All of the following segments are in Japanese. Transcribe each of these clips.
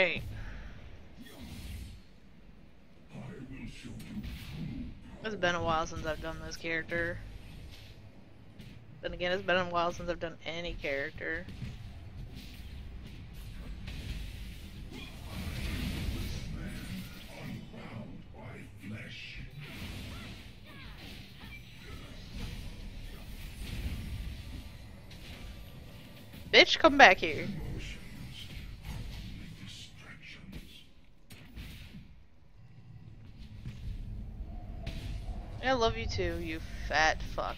Alright. It's been a while since I've done this character. Then again, it's been a while since I've done any character. Bitch, come back here. I love you too, you fat fuck.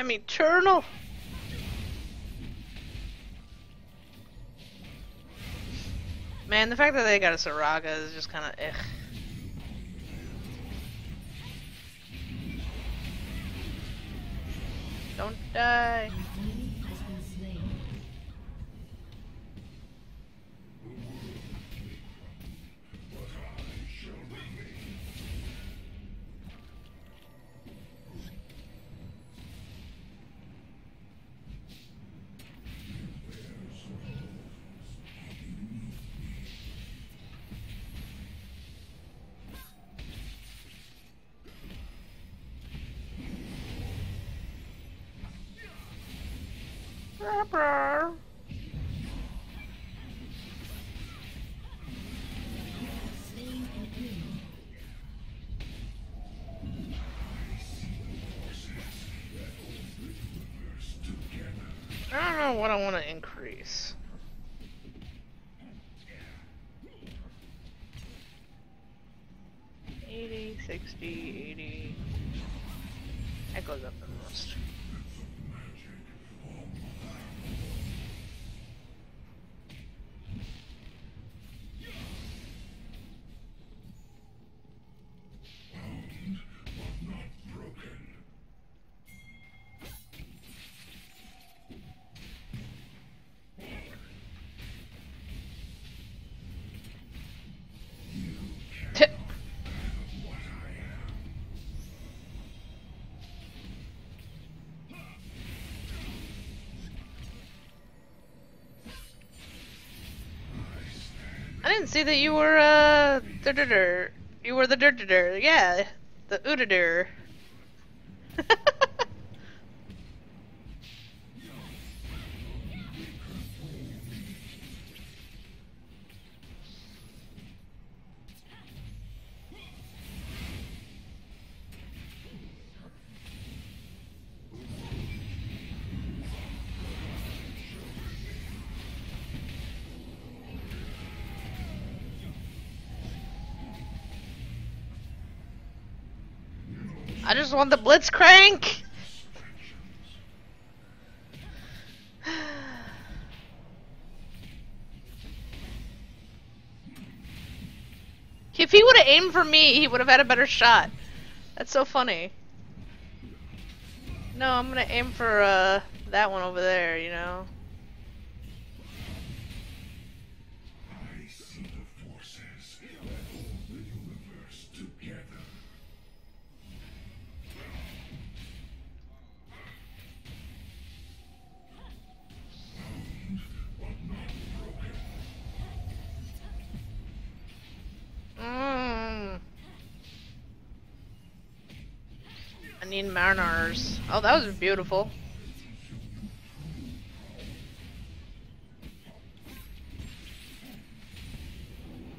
Am eternal. Man, the fact that they got a Saraga is just kind of ugh. Don't die. What I want to increase. Eighty, sixty, eighty. That goes up the most. Didn't see that you were uh. You were the dur. Yeah, the oodadur. Just want the Blitzcrank. If he would have aimed for me, he would have had a better shot. That's so funny. No, I'm gonna aim for uh that one over there, you know. Mariners. Oh, that was beautiful.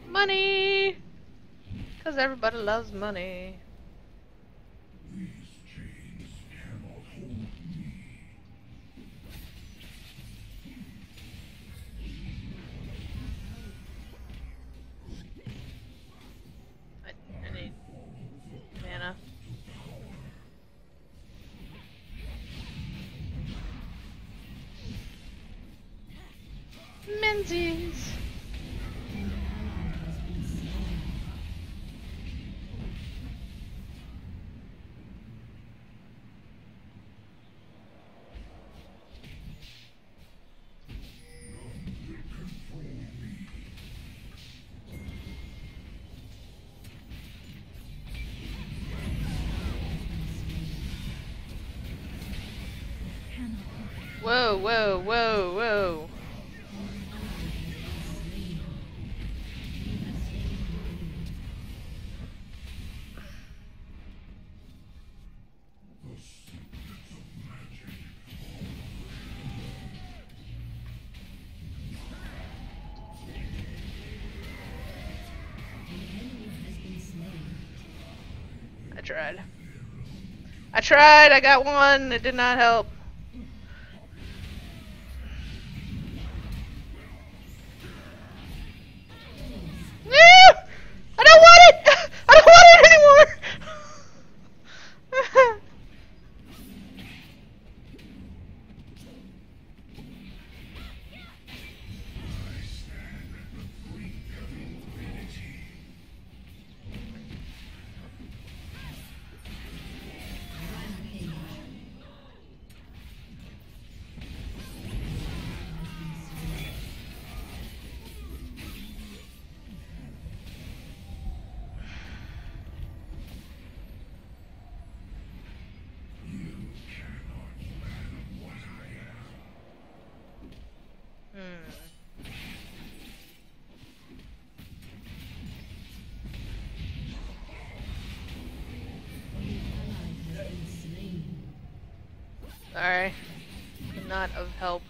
Money! Because everybody loves money. pansies. Tried. I tried, I got one, it did not help. Sorry. Not of help.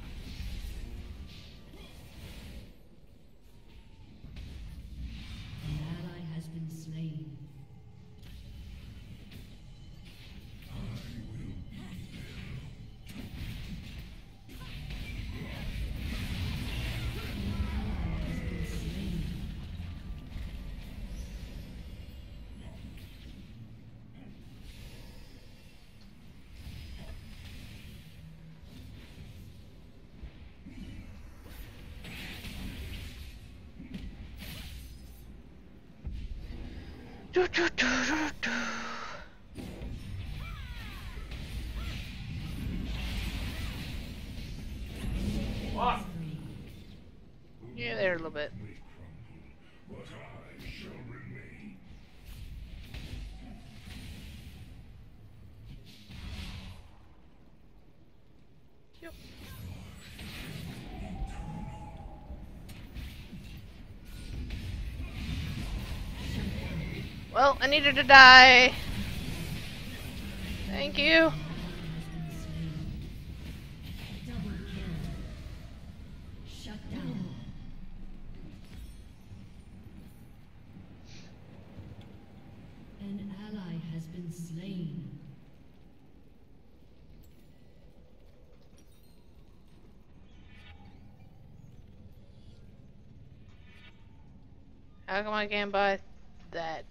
Do, do, do, do, do. Needed to die. Thank you. How come I can't buy that?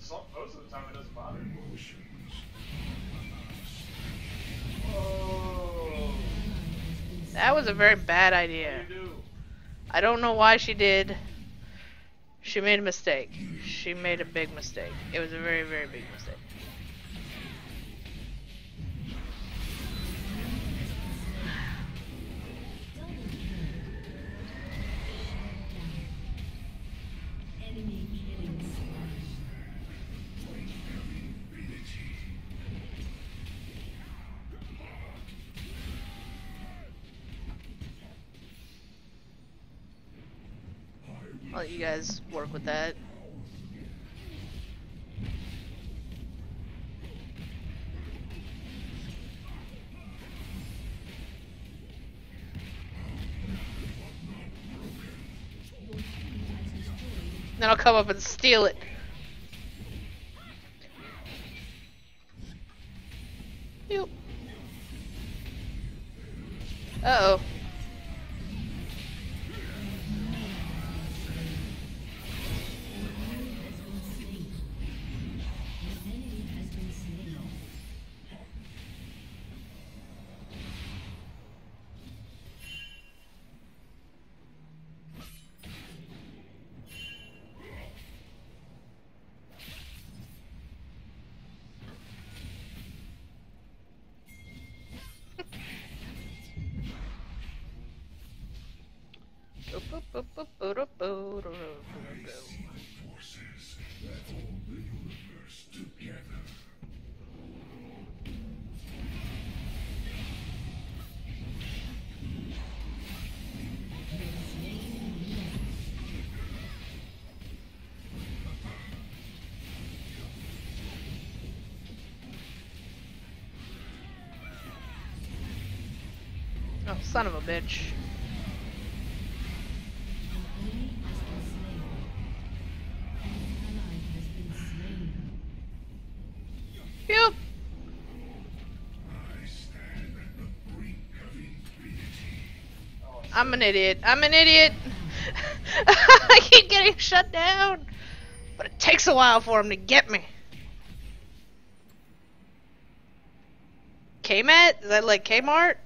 That was a very bad idea. do you do? I don't know why she did. She made a mistake. She made a big mistake. It was a very, very big mistake. let you guys work with that. Then I'll come up and steal it. Oh, son of a bitch. I'm an idiot. I'm an idiot. I keep getting shut down. But it takes a while for him to get me. Kmat? Is that like Kmart?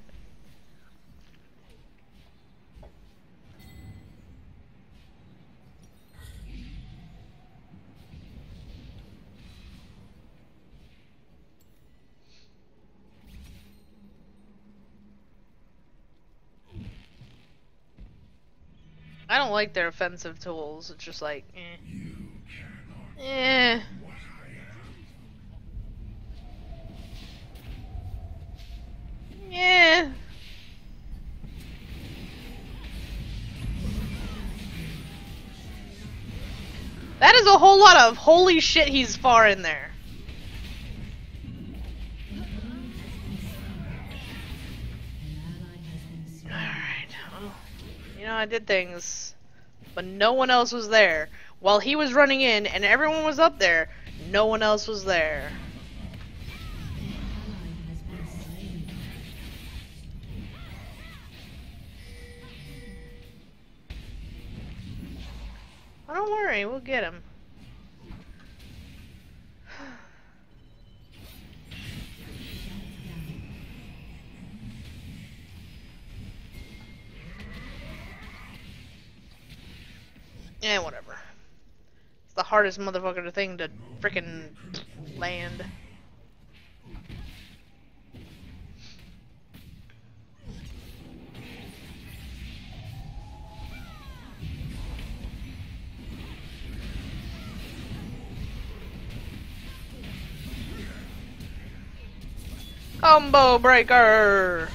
I don't like their offensive tools. It's just like, eh. Eh. what I am. Yeah. That is a whole lot of holy shit he's far in there. You know, I did things, but no one else was there. While he was running in and everyone was up there, no one else was there. Don't worry, we'll get him. Yeah, whatever. It's the hardest motherfucker thing to freaking land. Combo breaker!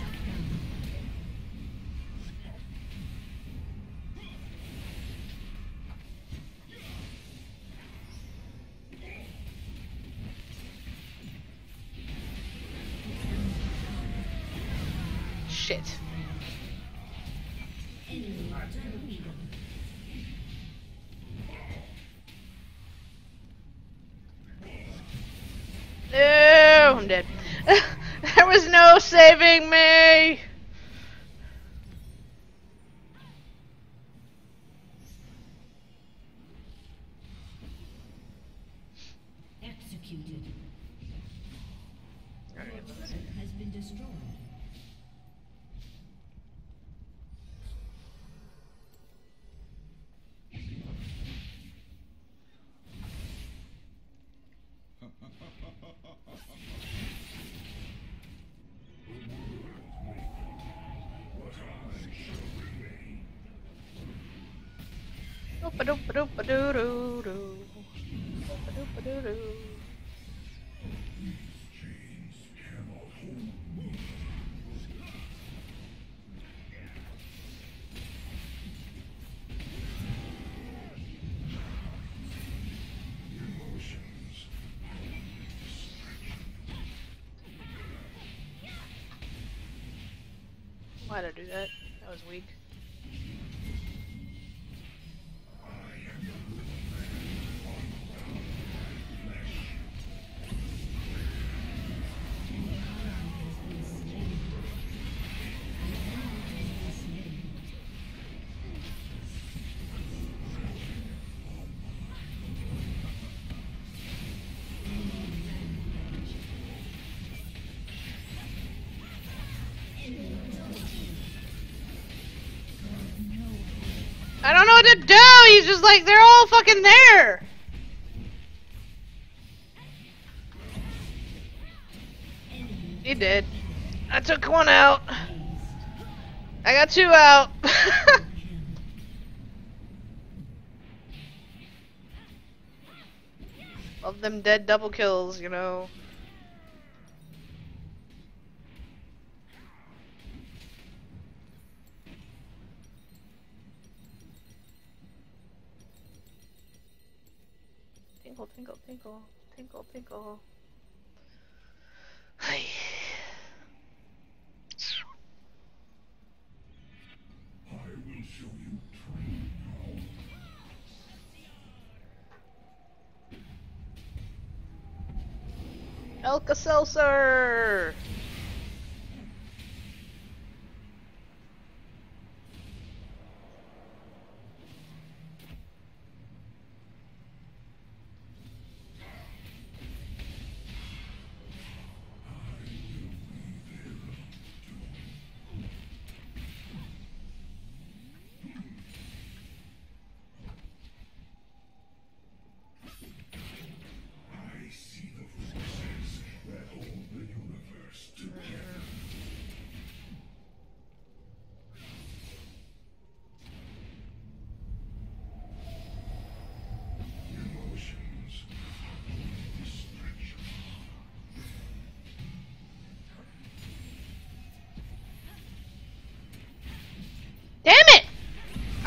Doop-a-doop-a-doop-a-doo-doo-doo. Doop-a-doop-a-doo-doo. He's just like they're all fucking there. He did. I took one out. I got two out. Love them dead double kills, you know. pickle. Hey. You Seltzer!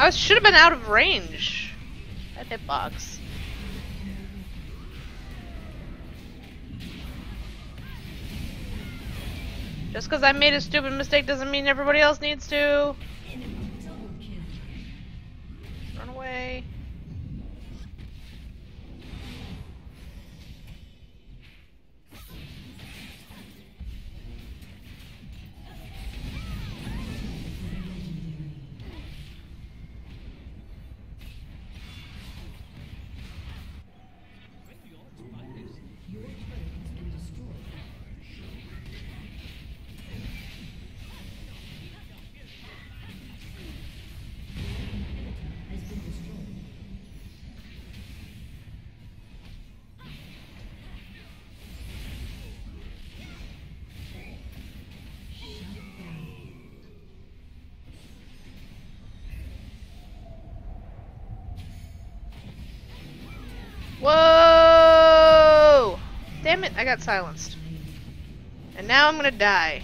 I should have been out of range. That hitbox. Just because I made a stupid mistake doesn't mean everybody else needs to. Whoa! Damn it, I got silenced. And now I'm gonna die.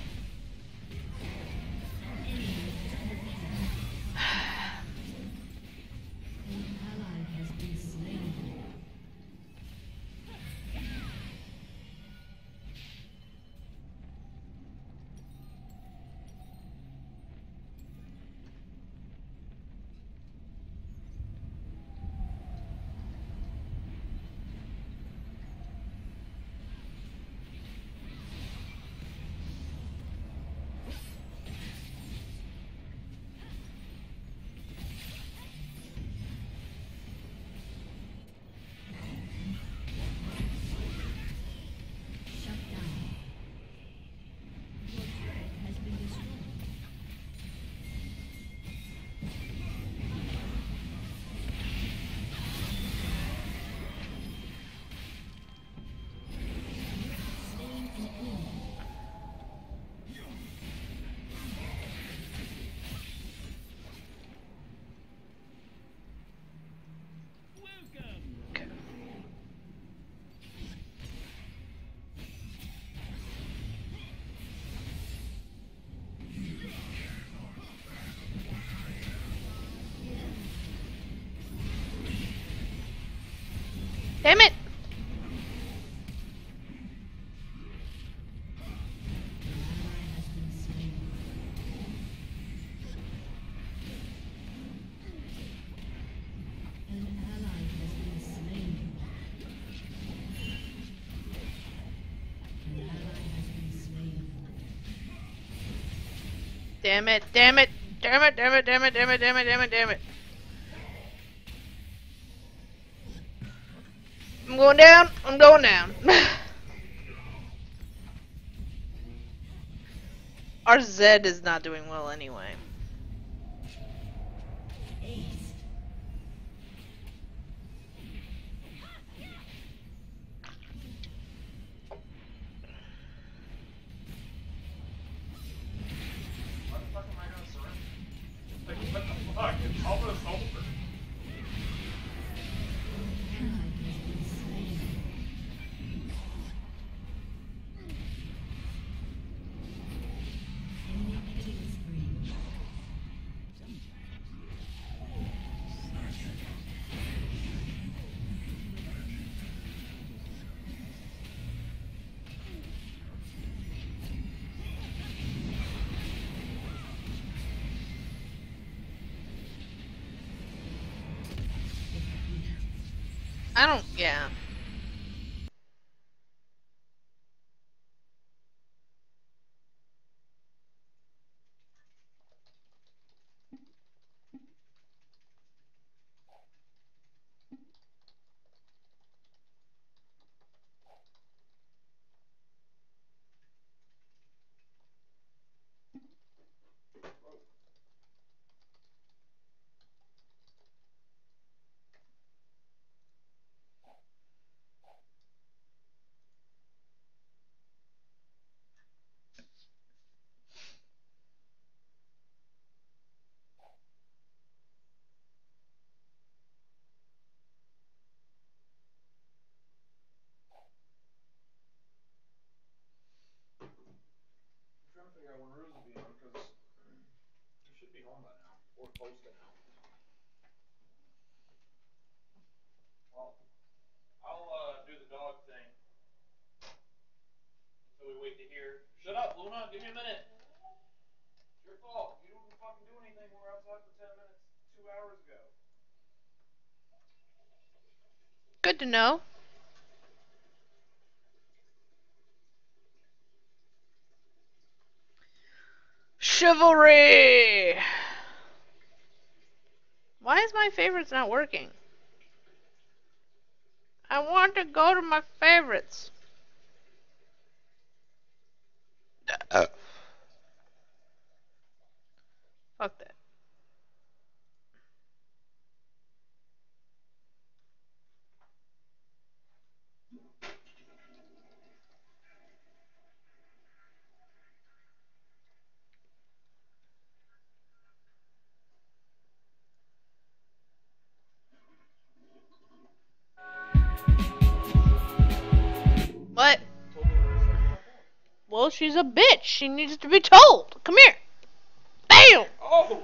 Been slain. Damn it, damn it, damn it, damn it, damn it, damn it, damn it, damn it, damn it. Going down, I'm going down. Our Zed is not doing well anyway. I don't. Yeah. I'm trying to figure out when Ruse will be on because he should be home by now or close to now. Well, I'll uh, do the dog thing until we wait to hear. Shut up, Luna. Give me a minute. It's your fault. You didn't fucking do anything. We were outside for ten minutes two hours ago. Good to know. Chivalry! Why is my favorites not working? I want to go to my favorites. Uh, Fuck that. Well, she's a bitch. She needs to be told. Come here. Bam! Oh!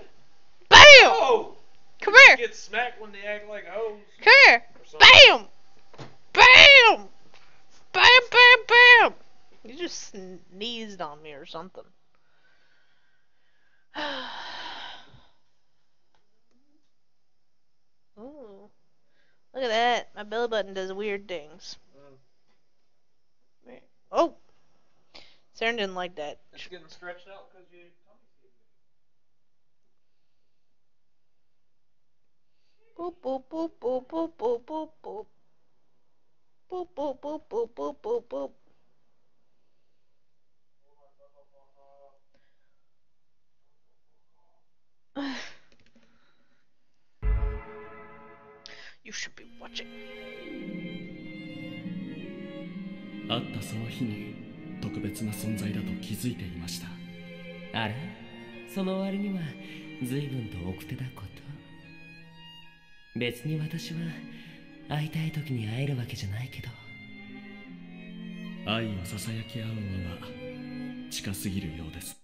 Bam! Oh! Come here. Get smacked when they act like hoes. Come here. Bam! Bam! Bam, bam, bam! You just sneezed on me or something. Ooh. Look at that. My belly button does weird things. Mm. Oh! Saren didn't like that. It's getting stretched out because you. Boop, boop, boop, boop, boop, boop, boop, boop. Boop, boop, boop, boop, boop, boop, boop. You should be watching. 会ったその日に 特別な存在だと気づいていました。あらその割には随分と奥手だこと。別に私は会いたい時に会えるわけじゃないけど。愛をささやき合うのは近すぎるようです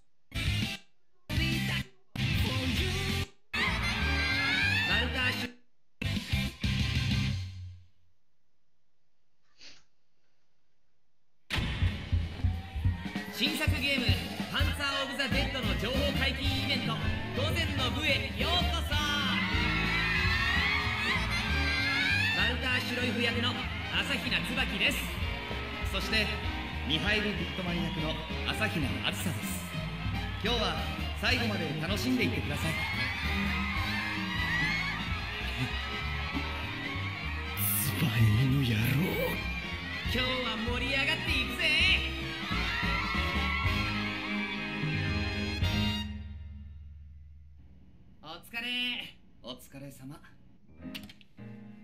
れ様。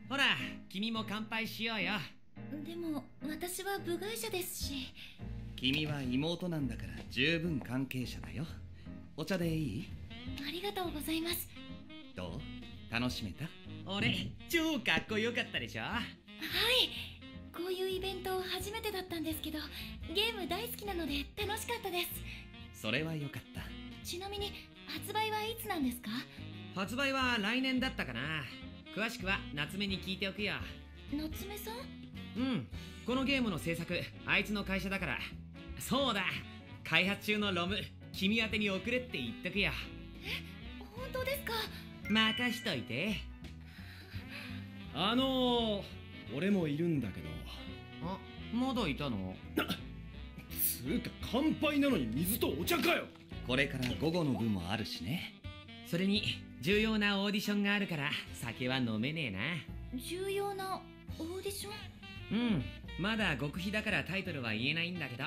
ほら君も乾杯しようよ。でも私は部外者ですし。君は妹なんだから十分関係者だよ。お茶でいい？ありがとうございます。どう？楽しめた？俺超かっこよかったでしょ？はい。こういうイベント初めてだったんですけどゲーム大好きなので楽しかったです。それはよかった。ちなみに発売はいつなんですか？発売は来年だったかな。詳しくは夏目に聞いておくよ。夏目さん？うん。このゲームの制作あいつの会社だから。そうだ。開発中のロム君宛てに送れって言っとくよ。本当ですか？任しといて。あのー、俺もいるんだけど。あまだいたの？つうか乾杯なのに水とお茶かよ。これから午後の部もあるしね。それに重要なオーディションがあるから酒は飲めねえな。重要なオーディション？うんまだ極秘だからタイトルは言えないんだけど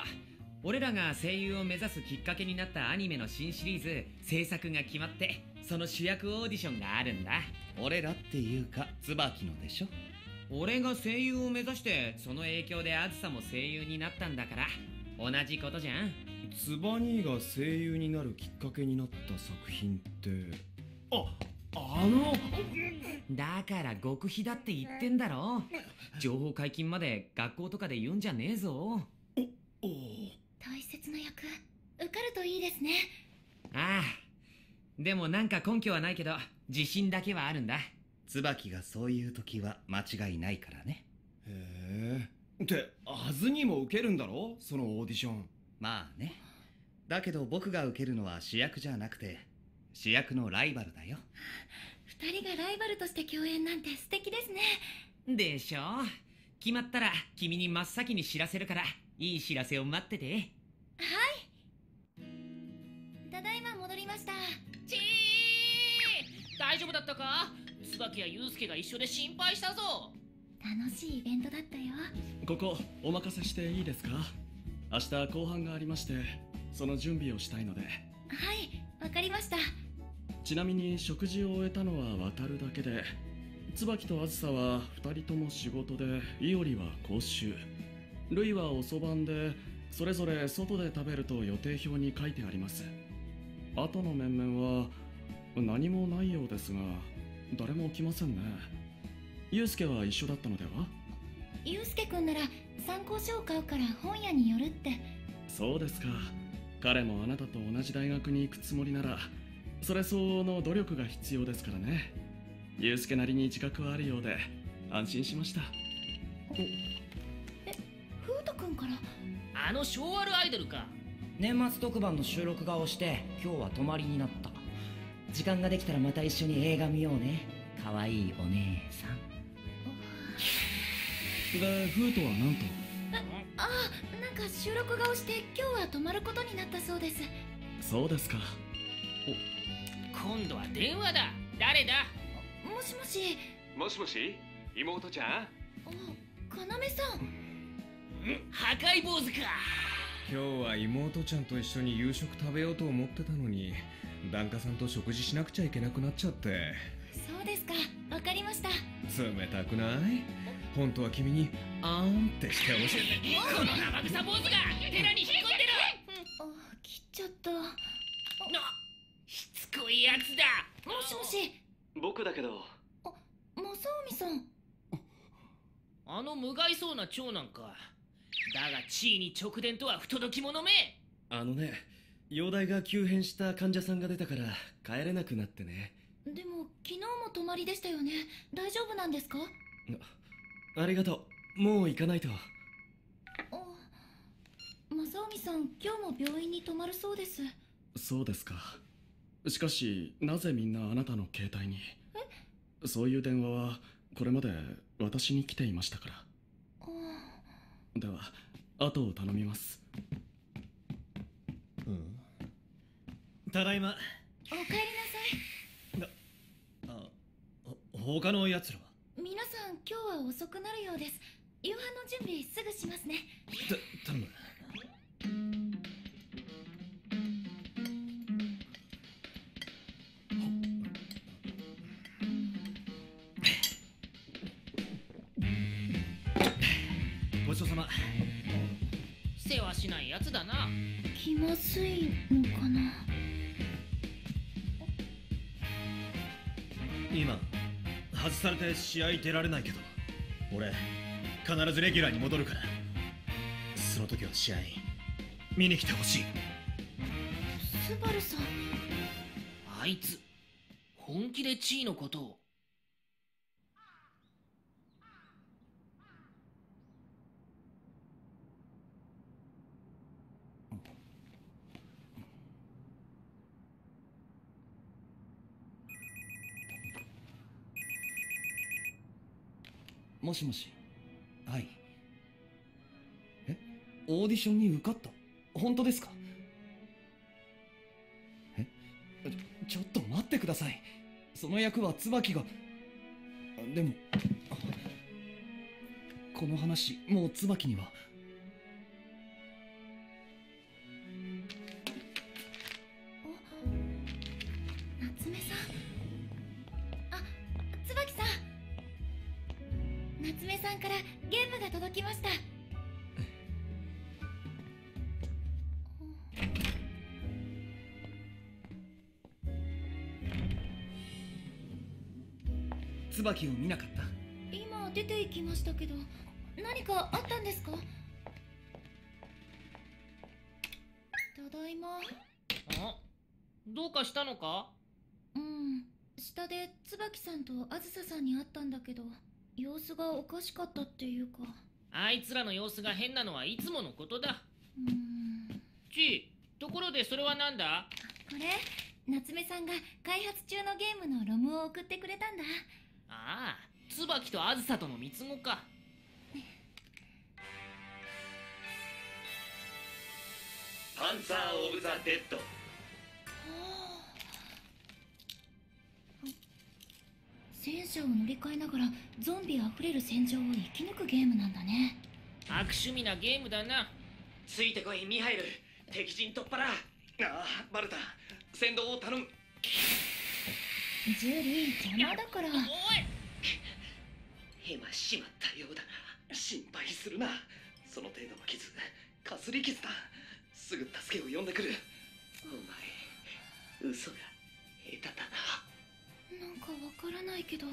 俺らが声優を目指すきっかけになったアニメの新シリーズ制作が決まってその主役オーディションがあるんだ。俺らっていうか椿のでしょ？俺が声優を目指してその影響であずさも声優になったんだから同じことじゃん。ツバニーが声優になるきっかけになった作品ってああの。だから極秘だって言ってんだろ。情報解禁まで学校とかで言うんじゃねえぞ。お大切な役受かるといいですね。ああ。でもなんか根拠はないけど自信だけはあるんだ。椿がそういう時は間違いないからね。へえ。ってあずにも受けるんだろ？そのオーディション。まあね。だけど僕が受けるのは主役じゃなくて主役のライバルだよ。二人がライバルとして共演なんて素敵ですね。でしょ決まったら君に真っ先に知らせるからいい知らせを待ってて。はい。ただいま戻りました。ちー！大丈夫だったか？椿や祐介が一緒で心配したぞ。楽しいイベントだったよ。ここお任せしていいですか？明日後半がありましてその準備をしたいので。はいわかりましたちなみに食事を終えたのは渡るだけで椿と梓は2人とも仕事で伊織は講習。ルイは遅番でそれぞれ外で食べると予定表に書いてあります。あとの面々は何もないようですが誰も来ませんね。祐介は一緒だったのでは？ゆうすけくんなら参考書を買うから本屋に寄るって。そうですか。彼もあなたと同じ大学に行くつもりならそれ相応の努力が必要ですからね。祐介なりに自覚はあるようで安心しました。ふうとくんから？あの昭和アイドルか。年末特番の収録が押して今日は泊まりになった。時間ができたらまた一緒に映画見ようね。可愛いお姉さん。でフートはなんと？ああなんか収録が押して今日は泊まることになったそうです。そうですか今度は電話だ。誰だ？もしもし。もしもし？妹ちゃん？あかなめさん？破壊坊主か。今日は妹ちゃんと一緒に夕食食べようと思ってたのに檀家さんと食事しなくちゃいけなくなっちゃって。そうですか。わかりました。冷たくない？本当は君にあーんってしてほしい。この生臭坊主が寺に引っ込んでる。あ切っちゃった。なしつこいやつだ。もしもし。僕だけど。正臣さん。あの無害そうな長男か。だが地位に直伝とは不届き者め。あのね容体が急変した患者さんが出たから帰れなくなってね。でも昨日も泊まりでしたよね。大丈夫なんですか？ありがとう。もう行かないと。あ正臣さん今日も病院に泊まるそうです。そうですかしかしなぜみんなあなたの携帯に？そういう電話はこれまで私に来ていましたから。あでは後を頼みます。ただいま。お帰りなさい。あほ他のやつらは？皆さん今日は遅くなるようです。夕飯の準備すぐしますね。た頼むやつだな。気まずいのかな。今外されて試合出られないけど俺必ずレギュラーに戻るから。その時は試合見に来てほしい。スバルさん。あいつ本気で地位のことをもしもし。はい。え？オーディションに受かった？本当ですか？え？ちょちょっと待ってください。その役は椿が。でもこの話もう椿には。椿を見なかった。今出て行きましたけど何かあったんですか？ただいま。あどうかしたのか？うん下で椿さんとあずささんに会ったんだけど様子がおかしかったっていうか。あいつらの様子が変なのはいつものことだ。うん。ちいところでそれはなんだ？これ夏目さんが開発中のゲームのロムを送ってくれたんだああ椿とあずさとの三つ子か。パンツァー・オブ・ザ・デッド。戦車を乗り換えながらゾンビあふれる戦場を生き抜くゲームなんだね。悪趣味なゲームだな。ついてこいミハイル。敵陣取っ払ああバルタ先導を頼むジュリー邪魔だから。おい。今しまったようだな心配するな。その程度の傷かすり傷だ。すぐ助けを呼んでくる。お前嘘が下手だな。なんかわからないけど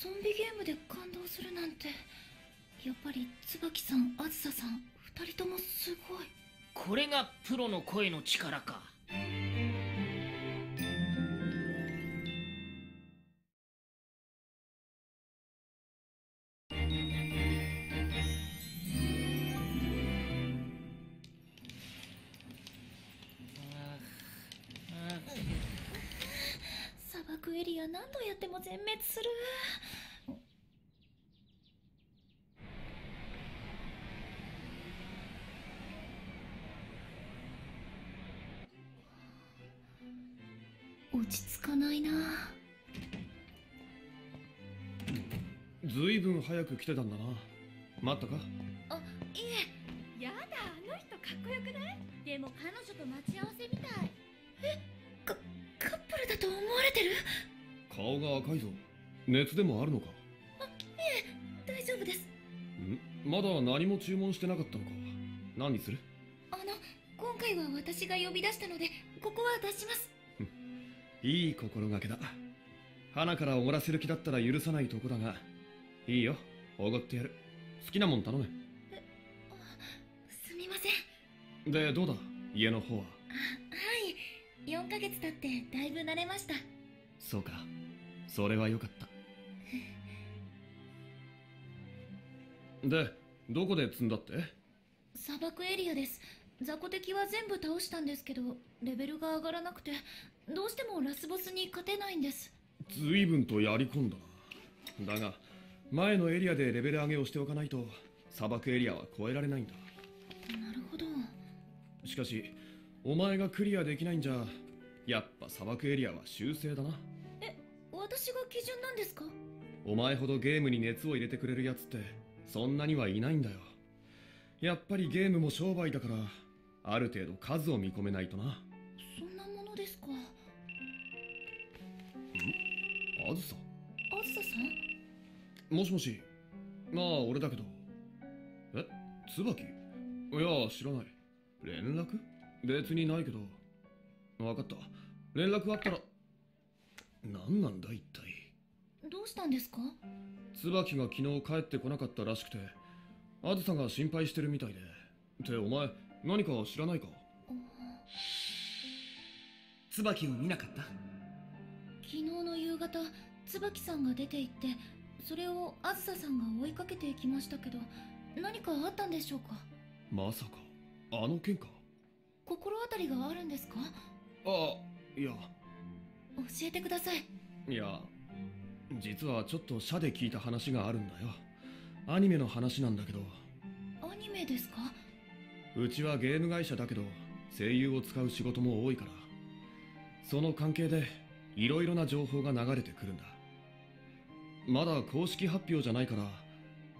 ゾンビゲームで感動するなんて。やっぱり椿さんあずささん二人ともすごい。これがプロの声の力かエリア何度やっても全滅する。落ち着かないな。ずいぶん早く来てたんだな。待ったか？あいえ。やだあの人かっこよくない？でも彼女と待ち合わせみたい。カップルだと思われてる？顔が赤いぞ。熱でもあるのか？いえ大丈夫です。ん？まだ何も注文してなかったのか？何にする？あの今回は私が呼び出したのでここは出します。いい心がけだ。花からおごらせる気だったら許さないとこだが。いいよ。おごってやる。好きなもん頼めすみません。でどうだ？家の方は？はい。4ヶ月経ってだいぶ慣れました。そうかそれはよかった。でどこで積んだって？砂漠エリアです。雑魚敵は全部倒したんですけどレベルが上がらなくてどうしてもラスボスに勝てないんです。随分とやり込んだな。だが前のエリアでレベル上げをしておかないと砂漠エリアは越えられないんだ。なるほど。しかしお前がクリアできないんじゃやっぱ砂漠エリアは修正だなですか？お前ほどゲームに熱を入れてくれるやつってそんなにはいないんだよ。やっぱりゲームも商売だからある程度数を見込めないとな。そんなものですか？あずさ？あずささん？もしもし。まあ俺だけど。え？椿？いや知らない。連絡？別にないけど。分かった。連絡あったら。何なんだ一体どうしたんですか？椿が昨日帰ってこなかったらしくてあずさが心配してるみたいで。ってお前何か知らないか？椿を見なかった？昨日の夕方椿さんが出て行ってそれをあずささんが追いかけていきましたけど何かあったんでしょうか？まさか。あの件か？心当たりがあるんですか？あいや。教えてください。いや実はちょっと社で聞いた話があるんだよ。アニメの話なんだけど。アニメですか？うちはゲーム会社だけど声優を使う仕事も多いから。その関係でいろいろな情報が流れてくるんだ。まだ公式発表じゃないから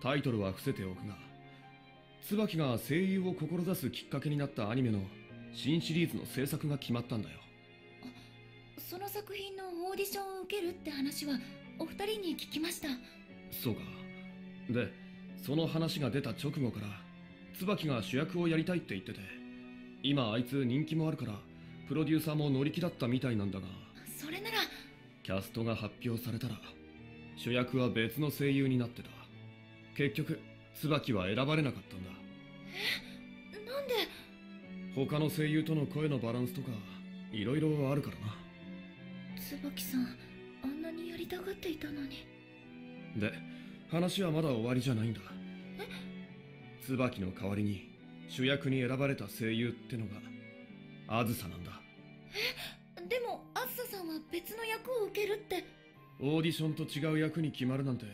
タイトルは伏せておくが。椿が声優を志すきっかけになったアニメの新シリーズの制作が決まったんだよ。その作品のオーディションを受けるって話はお二人に聞きました。そうか。でその話が出た直後から椿が主役をやりたいって言ってて今あいつ人気もあるからプロデューサーも乗り気だったみたいなんだが。それなら。キャストが発表されたら主役は別の声優になってた。結局椿は選ばれなかったんだ。なんで？他の声優との声のバランスとかいろいろあるからな。椿さんたがっていたのに。で話はまだ終わりじゃないんだ。椿の代わりに主役に選ばれた声優ってのがあずさなんだ。でもあずささんは別の役を受けるって。オーディションと違う役に決まるなんて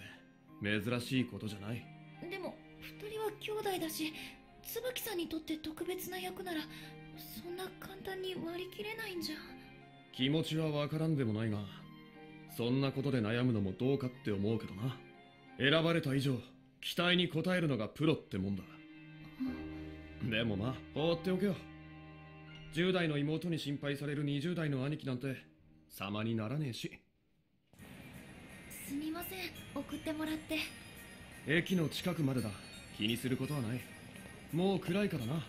珍しいことじゃない。でも二人は兄弟だし椿さんにとって特別な役ならそんな簡単に割り切れないんじゃ。気持ちはわからんでもないがそんなことで悩むのもどうかって思うけどな。選ばれた以上期待に応えるのがプロってもんだ。でもまあ放っておけよ。10代の妹に心配される20代の兄貴なんて様にならねえし。すみません。送ってもらって。駅の近くまでだ。気にすることはない。もう暗いからな。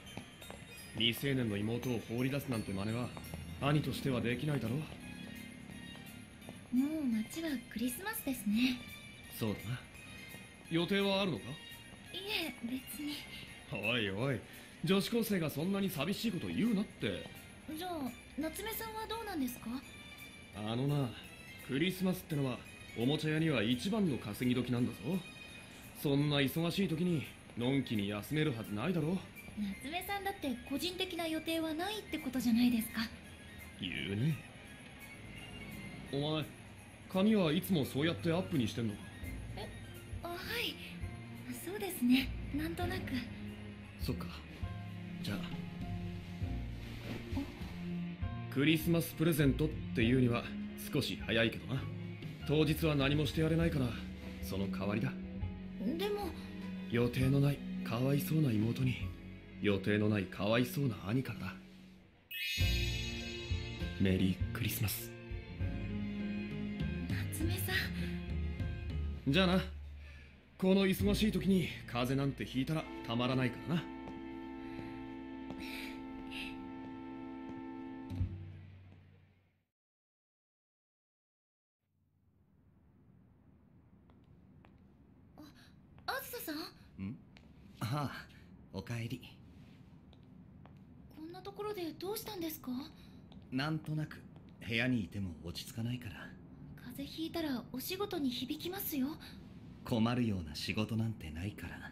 未成年の妹を放り出すなんて真似は兄としてはできないだろもう街はクリスマスですね。そうだな。予定はあるのか？いえ別に。おいおい女子高生がそんなに寂しいこと言うなって。じゃあ夏目さんはどうなんですか？あのなクリスマスってのはおもちゃ屋には一番の稼ぎ時なんだぞ。そんな忙しい時にのんきに休めるはずないだろ夏目さんだって個人的な予定はないってことじゃないですか。言うね。お前髪はいつもそうやってアップにしてんの？かあはい。そうですね。なんとなく。そっか。じゃあ。クリスマスプレゼントっていうには少し早いけどな。当日は何もしてやれないからその代わりだ。でも。予定のないかわいそうな妹に予定のないかわいそうな兄からだ。メリークリスマス夏目さん。じゃあな。この忙しい時に風邪なんてひいたらたまらないからな。あずささん？ん？ああおかえり。こんなところでどうしたんですか？なんとなく部屋にいても落ち着かないから風邪ひいたらお仕事に響きますよ。困るような仕事なんてないから。